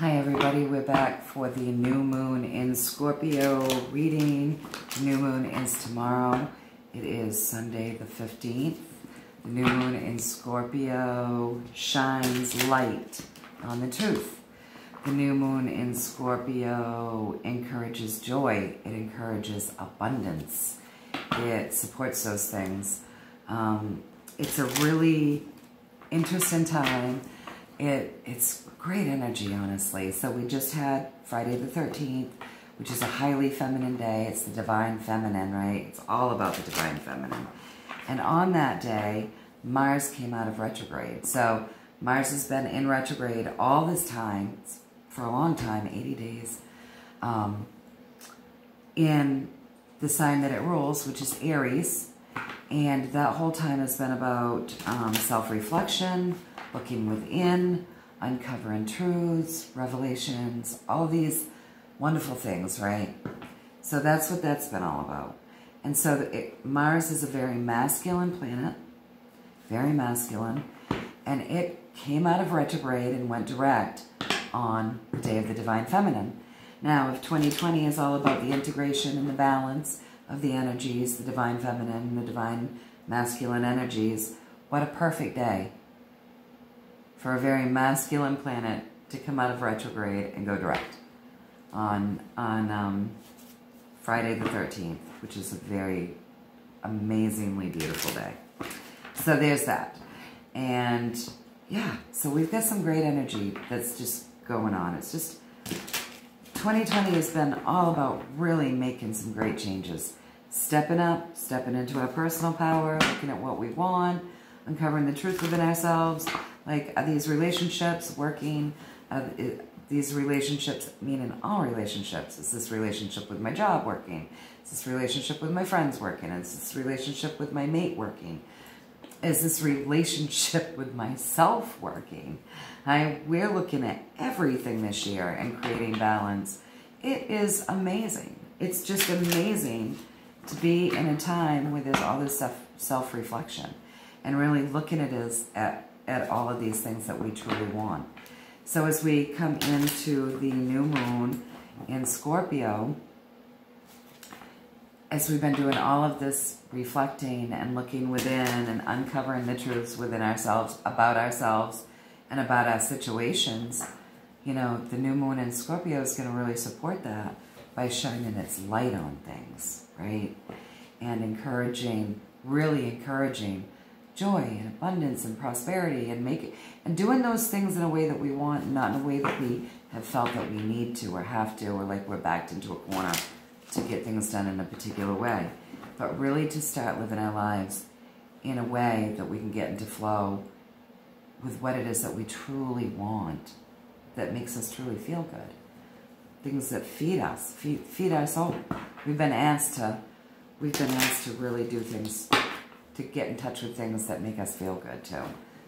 Hi everybody, we're back for the new moon in Scorpio reading. The new moon is tomorrow. It is Sunday the 15th. The new moon in Scorpio shines light on the truth. The new moon in Scorpio encourages joy. It encourages abundance. It supports those things. Um, it's a really interesting time. It, it's great energy, honestly. So we just had Friday the 13th, which is a highly feminine day. It's the divine feminine, right? It's all about the divine feminine. And on that day, Mars came out of retrograde. So Mars has been in retrograde all this time, for a long time, 80 days, um, in the sign that it rules, which is Aries. And that whole time has been about um, self-reflection, looking within, uncovering truths, revelations, all these wonderful things, right? So that's what that's been all about. And so it, Mars is a very masculine planet, very masculine, and it came out of retrograde and went direct on the day of the Divine Feminine. Now, if 2020 is all about the integration and the balance of the energies, the Divine Feminine, and the Divine Masculine energies, what a perfect day for a very masculine planet to come out of retrograde and go direct on, on um, Friday the 13th, which is a very amazingly beautiful day. So there's that. And yeah, so we've got some great energy that's just going on. It's just, 2020 has been all about really making some great changes. Stepping up, stepping into our personal power, looking at what we want, uncovering the truth within ourselves, like, these relationships working? Uh, it, these relationships, meaning all relationships. Is this relationship with my job working? Is this relationship with my friends working? Is this relationship with my mate working? Is this relationship with myself working? I, we're looking at everything this year and creating balance. It is amazing. It's just amazing to be in a time where there's all this self-reflection and really looking at it as, at at all of these things that we truly want. So as we come into the new moon in Scorpio, as we've been doing all of this reflecting and looking within and uncovering the truths within ourselves, about ourselves, and about our situations, you know, the new moon in Scorpio is going to really support that by shining its light on things, right? And encouraging, really encouraging joy and abundance and prosperity and make it, and doing those things in a way that we want, not in a way that we have felt that we need to or have to, or like we're backed into a corner to get things done in a particular way. But really to start living our lives in a way that we can get into flow with what it is that we truly want, that makes us truly feel good. Things that feed us, feed, feed our soul. We've been asked to, we've been asked to really do things to get in touch with things that make us feel good too.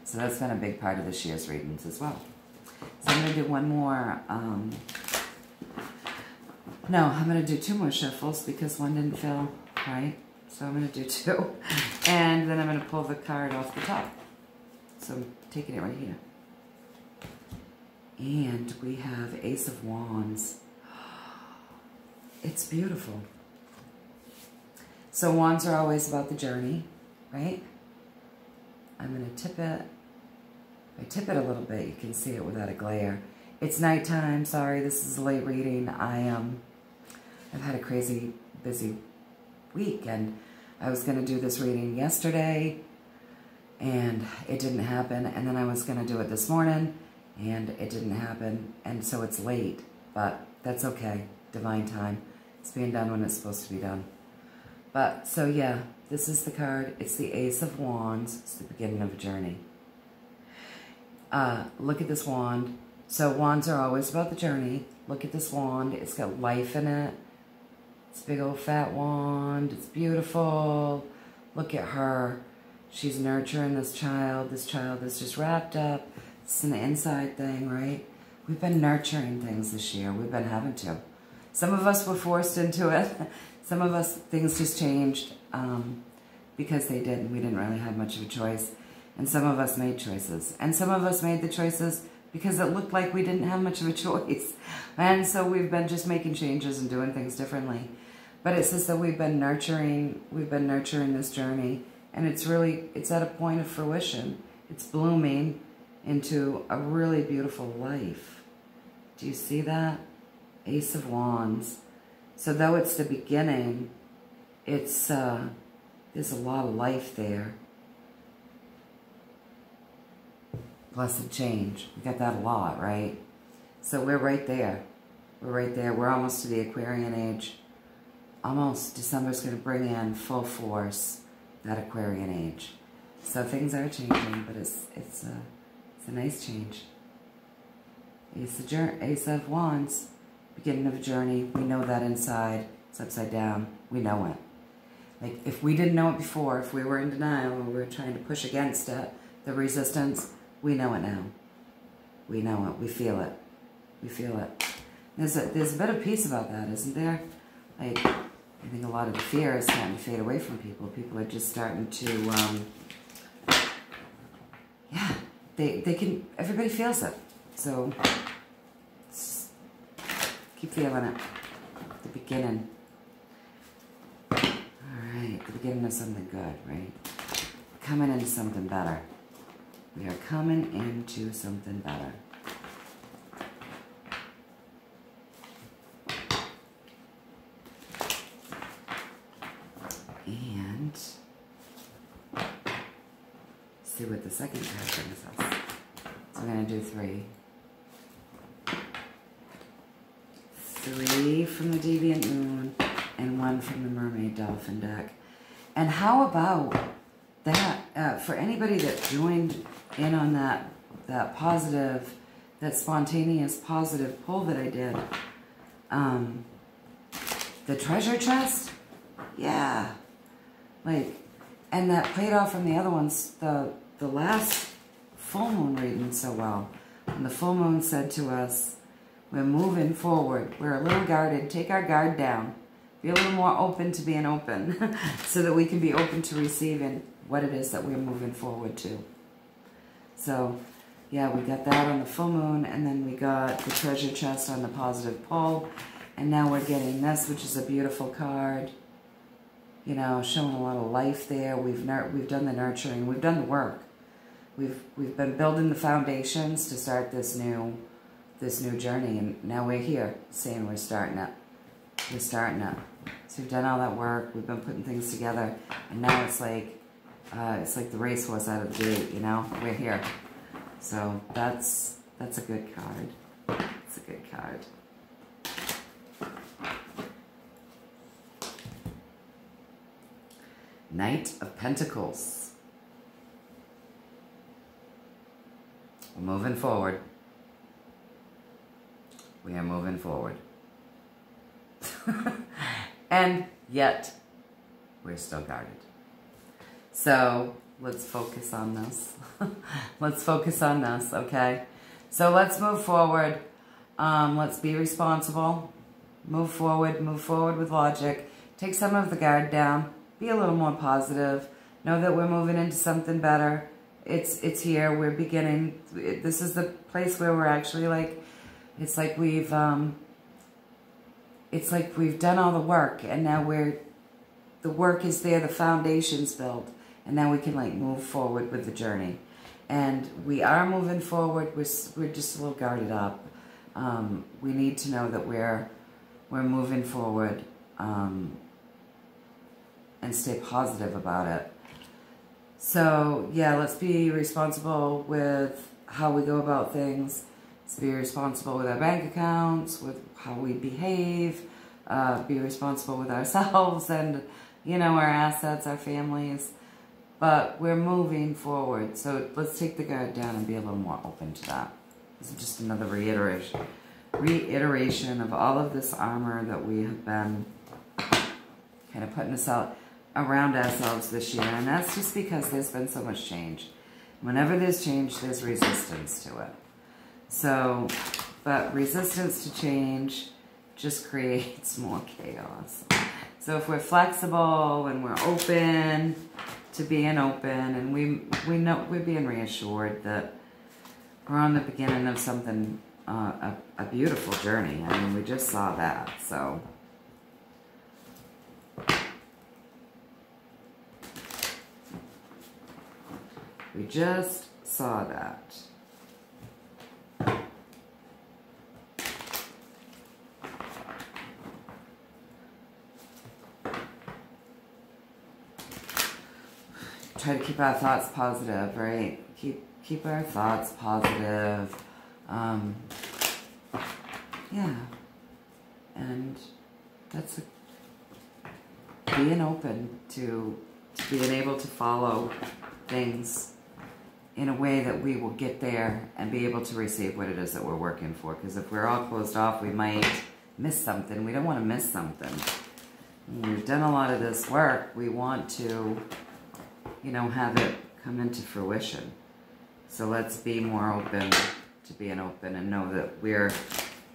So that's been a big part of this year's readings as well. So I'm going to do one more, um, no, I'm going to do two more shuffles because one didn't fill right. So I'm going to do two. And then I'm going to pull the card off the top. So I'm taking it right here. And we have Ace of Wands. It's beautiful. So wands are always about the journey right? I'm going to tip it. I tip it a little bit, you can see it without a glare. It's nighttime. Sorry, this is a late reading. I um, I've had a crazy busy week, and I was going to do this reading yesterday, and it didn't happen. And then I was going to do it this morning, and it didn't happen. And so it's late, but that's okay. Divine time. It's being done when it's supposed to be done. But, so yeah, this is the card. It's the Ace of Wands. It's the beginning of a journey. Uh, look at this wand. So wands are always about the journey. Look at this wand. It's got life in it. It's a big old fat wand. It's beautiful. Look at her. She's nurturing this child. This child is just wrapped up. It's an inside thing, right? We've been nurturing things this year. We've been having to. Some of us were forced into it. Some of us, things just changed um, because they did, and we didn't really have much of a choice. And some of us made choices. And some of us made the choices because it looked like we didn't have much of a choice. And so we've been just making changes and doing things differently. But it says that we've been nurturing, we've been nurturing this journey and it's really, it's at a point of fruition. It's blooming into a really beautiful life. Do you see that? Ace of Wands. So though it's the beginning, it's, uh, there's a lot of life there. Blessed change. We got that a lot, right? So we're right there. We're right there. We're almost to the Aquarian age. Almost. December's going to bring in full force that Aquarian age. So things are changing, but it's it's a it's a nice change. Ace of, Ace of Wands, beginning of a journey. We know that inside. It's upside down. We know it. Like if we didn't know it before, if we were in denial or we were trying to push against it, the resistance, we know it now. We know it. We feel it. We feel it. There's a, there's a bit of peace about that, isn't there? Like, I think a lot of the fear is starting to fade away from people. People are just starting to, um, yeah, they, they can, everybody feels it. So, keep feeling it. The beginning. All right, the beginning of something good, right? Coming into something better. We are coming into something better. And see what the second card brings us. So I'm going to do three. Three from the Deviant Moon and one from the Mermaid Dolphin deck. And how about that, uh, for anybody that joined in on that, that positive, that spontaneous positive pull that I did, um, the treasure chest, yeah, like, and that played off from the other ones, the, the last full moon reading so well. And the full moon said to us, we're moving forward. We're a little guarded. Take our guard down. Be a little more open to being open so that we can be open to receiving what it is that we're moving forward to. So, yeah, we got that on the full moon, and then we got the treasure chest on the positive pole. and now we're getting this, which is a beautiful card. You know, showing a lot of life there. We've we've done the nurturing. We've done the work. We've we've been building the foundations to start this new this new journey, and now we're here saying we're starting up. We're starting up. So we've done all that work. We've been putting things together, and now it's like uh, it's like the race was out of the gate, you know? We're here. So that's that's a good card. It's a good card. Knight of Pentacles. We're moving forward. We are moving forward. and yet, we're still guarded. So let's focus on this. let's focus on this, okay? So let's move forward. Um, let's be responsible. Move forward, move forward with logic. Take some of the guard down. Be a little more positive. Know that we're moving into something better. It's it's here. We're beginning. This is the place where we're actually like, it's like we've, um, it's like we've done all the work and now we're, the work is there, the foundation's built and now we can like move forward with the journey. And we are moving forward. We're, we're just a little guarded up. Um, we need to know that we're, we're moving forward um, and stay positive about it. So yeah, let's be responsible with how we go about things. Be responsible with our bank accounts, with how we behave, uh, be responsible with ourselves and, you know, our assets, our families. But we're moving forward. So let's take the guard down and be a little more open to that. This is just another reiteration. Reiteration of all of this armor that we have been kind of putting us out around ourselves this year. And that's just because there's been so much change. Whenever there's change, there's resistance to it. So, but resistance to change just creates more chaos. So if we're flexible and we're open to being open and we we know we're being reassured that we're on the beginning of something, uh, a, a beautiful journey. I mean, we just saw that, so. We just saw that. Try to keep our thoughts positive, right? Keep keep our thoughts positive. Um, yeah, and that's a, being open to, to being able to follow things in a way that we will get there and be able to receive what it is that we're working for. Because if we're all closed off, we might miss something. We don't want to miss something. We've done a lot of this work. We want to, you know, have it come into fruition. So let's be more open to being open and know that we're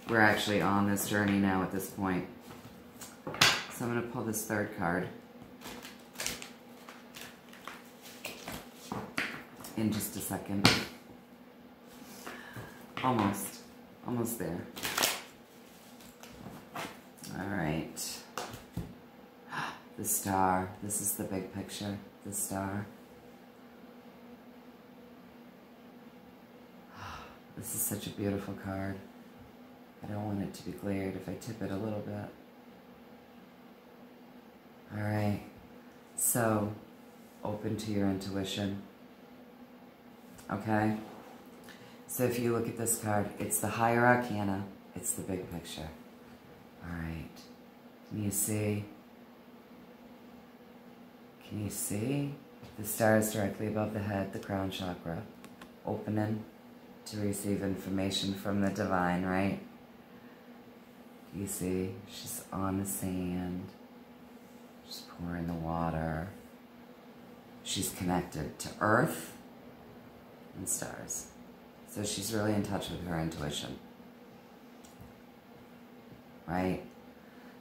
we're actually on this journey now at this point. So I'm going to pull this third card. in just a second. Almost. Almost there. All right. The star. This is the big picture. The star. This is such a beautiful card. I don't want it to be glared if I tip it a little bit. All right. So, open to your intuition. Okay? So if you look at this card, it's the higher arcana, it's the big picture. All right. Can you see? Can you see? The stars directly above the head, the crown chakra, opening to receive information from the divine, right? You see, she's on the sand, she's pouring the water. She's connected to earth, and stars. So she's really in touch with her intuition. Right?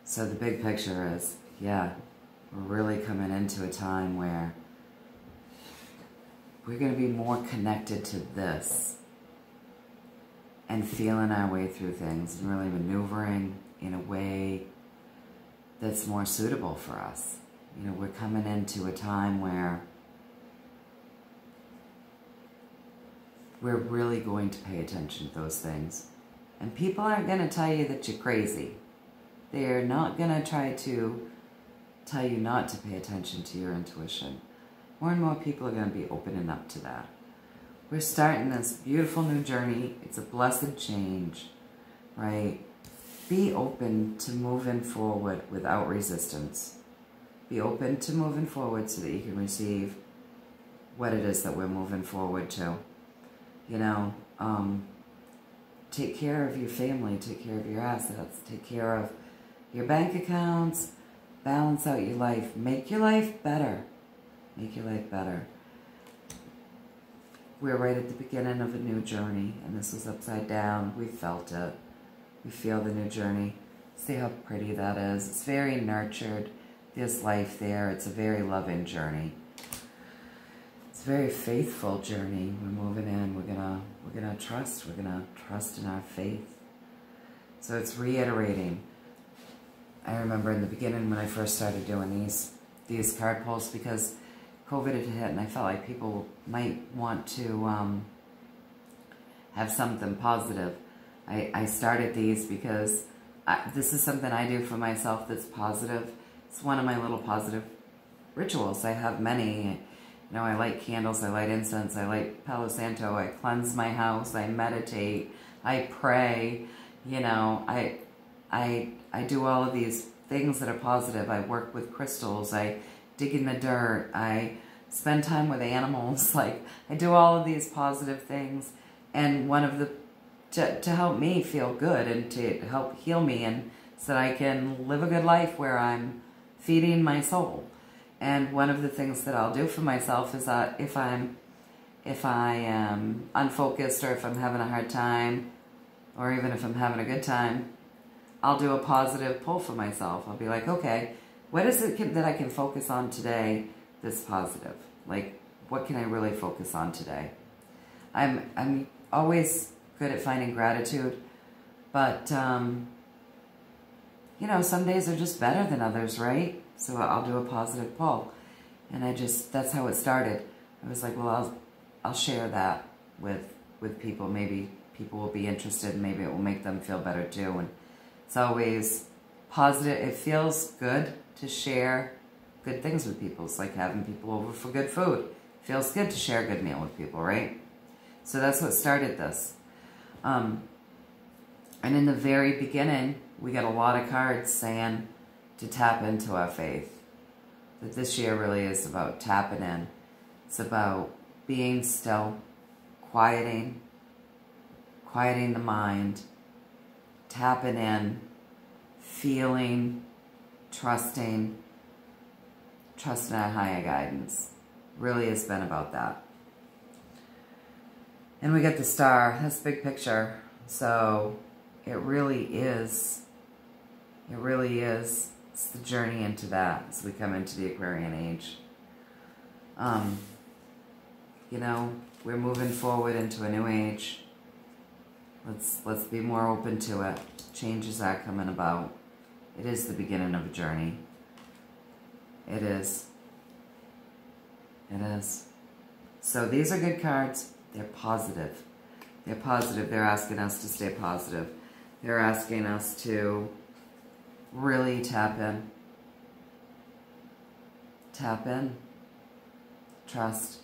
So the big picture is, yeah, we're really coming into a time where we're going to be more connected to this and feeling our way through things and really maneuvering in a way that's more suitable for us. You know, we're coming into a time where we're really going to pay attention to those things. And people aren't going to tell you that you're crazy. They're not going to try to tell you not to pay attention to your intuition. More and more people are going to be opening up to that. We're starting this beautiful new journey. It's a blessed change, right? Be open to moving forward without resistance. Be open to moving forward so that you can receive what it is that we're moving forward to you know, um, take care of your family, take care of your assets, take care of your bank accounts, balance out your life, make your life better. Make your life better. We're right at the beginning of a new journey, and this was upside down. We felt it. We feel the new journey. See how pretty that is. It's very nurtured. There's life there. It's a very loving journey It's a very faithful journey. We're moving in. We're gonna we're gonna trust. We're gonna trust in our faith. So it's reiterating. I remember in the beginning when I first started doing these these card pulls because COVID had hit and I felt like people might want to um, have something positive. I, I started these because I, this is something I do for myself that's positive. It's one of my little positive rituals. I have many you know, I light candles, I light incense, I light Palo Santo, I cleanse my house, I meditate, I pray, you know, I, I, I do all of these things that are positive. I work with crystals, I dig in the dirt, I spend time with animals, like I do all of these positive things. And one of the, to, to help me feel good and to help heal me and so that I can live a good life where I'm feeding my soul. And one of the things that I'll do for myself is that if I'm if I am unfocused or if I'm having a hard time or even if I'm having a good time, I'll do a positive pull for myself. I'll be like, okay, what is it that I can focus on today that's positive? Like, what can I really focus on today? I'm, I'm always good at finding gratitude, but um, you know, some days are just better than others, right? So I'll do a positive pull. And I just, that's how it started. I was like, well, I'll, I'll share that with, with people. Maybe people will be interested maybe it will make them feel better too. And it's always positive. It feels good to share good things with people. It's like having people over for good food. It feels good to share a good meal with people, right? So that's what started this. Um, and in the very beginning, we got a lot of cards saying to tap into our faith. That this year really is about tapping in. It's about being still, quieting, quieting the mind, tapping in, feeling, trusting, trusting our higher guidance. Really has been about that. And we get the star. That's big picture. So it really is, it really is, it's the journey into that as we come into the Aquarian age. Um, you know, we're moving forward into a new age. Let's, let's be more open to it. Changes are coming about. It is the beginning of a journey. It is. It is. So these are good cards. They're positive. They're positive. They're asking us to stay positive. They're asking us to really tap in. Tap in. Trust.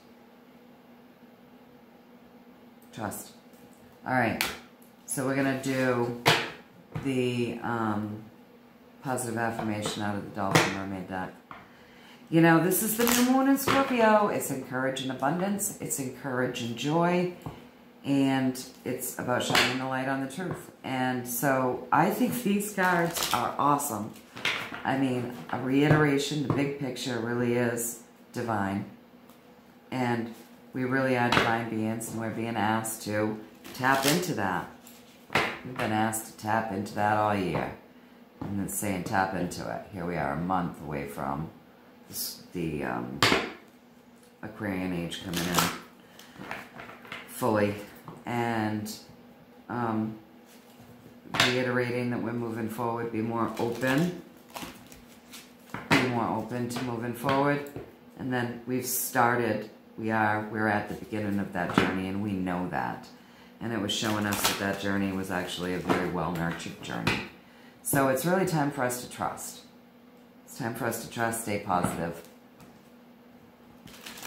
Trust. All right. So we're going to do the um, positive affirmation out of the Dolphin Mermaid deck. You know, this is the new moon in Scorpio. It's encouraging abundance. It's encouraging joy and it's about shining the light on the truth. And so I think these cards are awesome. I mean, a reiteration, the big picture really is divine. And we really are divine beings, and we're being asked to tap into that. We've been asked to tap into that all year. And it's saying tap into it. Here we are a month away from the um, Aquarian age coming in fully and um, reiterating that we're moving forward, be more open, be more open to moving forward. And then we've started, we are, we're at the beginning of that journey and we know that. And it was showing us that that journey was actually a very well-nurtured journey. So it's really time for us to trust. It's time for us to trust, stay positive.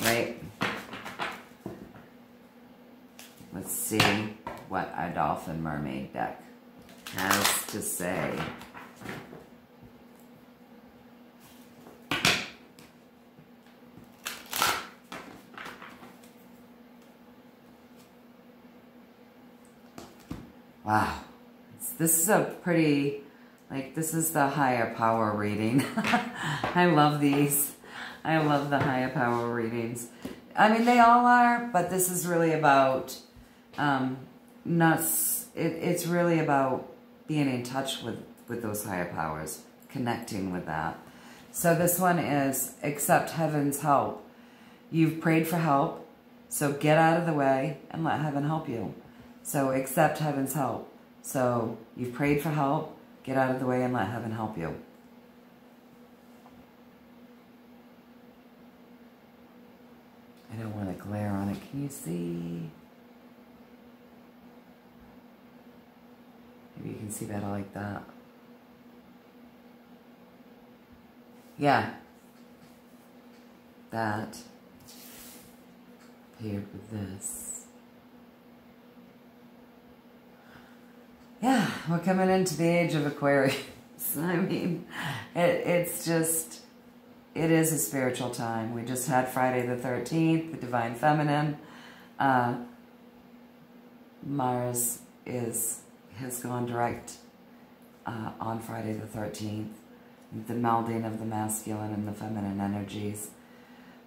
Right? Let's see what our Dolphin Mermaid deck has to say. Wow. This is a pretty, like, this is the higher power reading. I love these. I love the higher power readings. I mean, they all are, but this is really about um, not, it, it's really about being in touch with, with those higher powers, connecting with that. So this one is accept heaven's help. You've prayed for help, so get out of the way and let heaven help you. So accept heaven's help. So you've prayed for help, get out of the way and let heaven help you. I don't want to glare on it. Can you see? Maybe you can see better like that. Yeah. That paired with this. Yeah, we're coming into the age of Aquarius. I mean, it, it's just, it is a spiritual time. We just had Friday the 13th, the Divine Feminine. Uh, Mars is has gone direct uh, on Friday the 13th. The melding of the masculine and the feminine energies.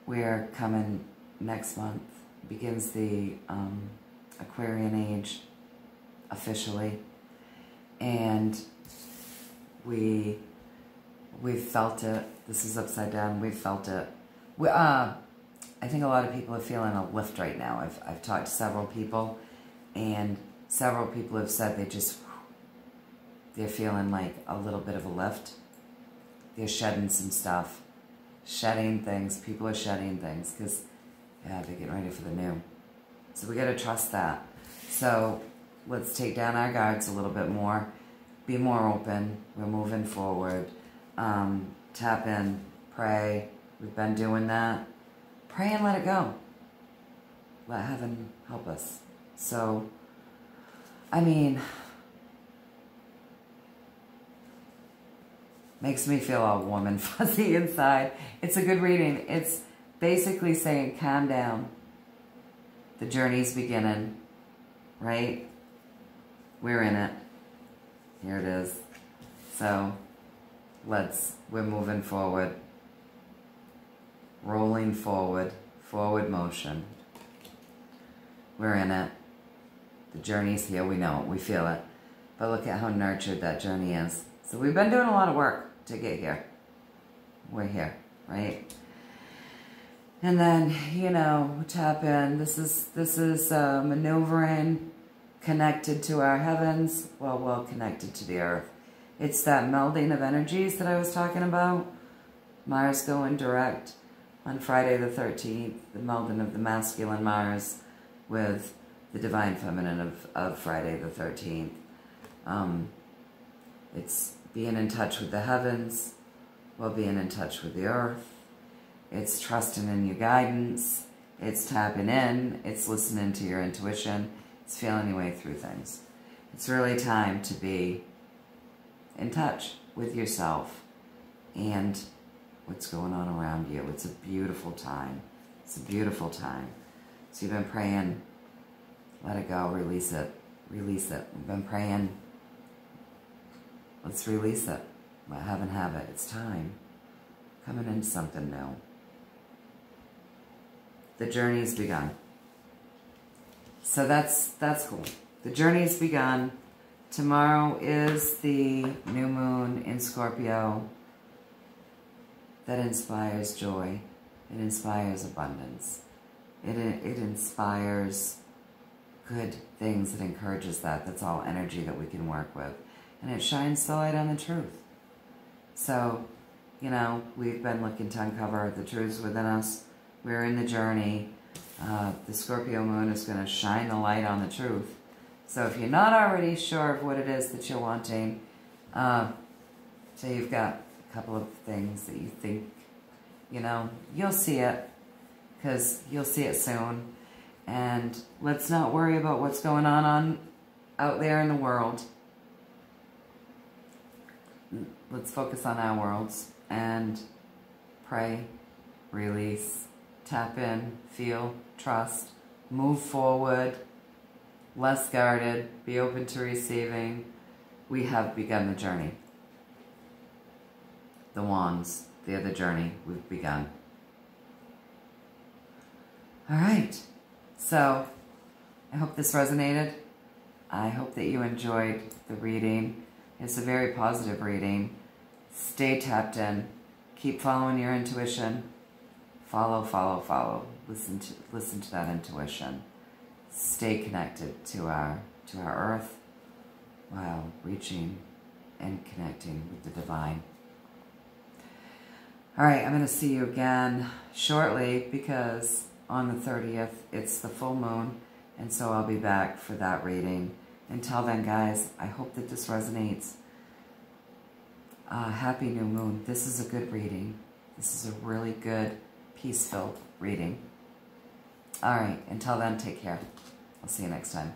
We're coming next month, begins the um, Aquarian age officially. And we, we've felt it. This is upside down. We've felt it. We, uh, I think a lot of people are feeling a lift right now. I've, I've talked to several people And several people have said they just, they're feeling like a little bit of a lift. They're shedding some stuff. Shedding things. People are shedding things because, yeah, they're getting ready for the new. So we got to trust that. So let's take down our guards a little bit more. Be more open. We're moving forward. Um, tap in. Pray. We've been doing that. Pray and let it go. Let heaven help us. So, I mean, makes me feel all warm and fuzzy inside. It's a good reading. It's basically saying, calm down. The journey's beginning, right? We're in it. Here it is. So, let's, we're moving forward. Rolling forward, forward motion. We're in it. The journey's here, we know it, we feel it. But look at how nurtured that journey is. So we've been doing a lot of work to get here. We're here, right? And then, you know, tap in. This is this is uh, maneuvering connected to our heavens, well, well connected to the earth. It's that melding of energies that I was talking about. Mars going direct on Friday the 13th, the melding of the masculine Mars with the divine feminine of, of Friday the 13th. Um, it's being in touch with the heavens while being in touch with the earth. It's trusting in your guidance. It's tapping in. It's listening to your intuition. It's feeling your way through things. It's really time to be in touch with yourself and what's going on around you. It's a beautiful time. It's a beautiful time. So you've been praying, let it go, release it, release it. We've been praying, let's release it. Let heaven have it. It's time. Coming into something new. The journey's begun. So that's that's cool. The journey's begun. Tomorrow is the new moon in Scorpio that inspires joy. It inspires abundance. It, it inspires good things. It encourages that. That's all energy that we can work with. And it shines the light on the truth. So, you know, we've been looking to uncover the truths within us. We're in the journey. Uh, the Scorpio moon is going to shine the light on the truth. So if you're not already sure of what it is that you're wanting, uh, say you've got a couple of things that you think, you know, you'll see it because you'll see it soon. And let's not worry about what's going on, on out there in the world. Let's focus on our worlds and pray, release, tap in, feel, trust, move forward, less guarded, be open to receiving. We have begun the journey. The wands, the other journey we've begun. All right. So I hope this resonated. I hope that you enjoyed the reading. It's a very positive reading. Stay tapped in. Keep following your intuition. Follow, follow, follow. Listen to listen to that intuition. Stay connected to our to our earth while reaching and connecting with the divine. All right, I'm going to see you again shortly because on the 30th it's the full moon and so I'll be back for that reading. Until then, guys, I hope that this resonates. Uh, happy new moon. This is a good reading. This is a really good, peace-filled reading. All right, until then, take care. I'll see you next time.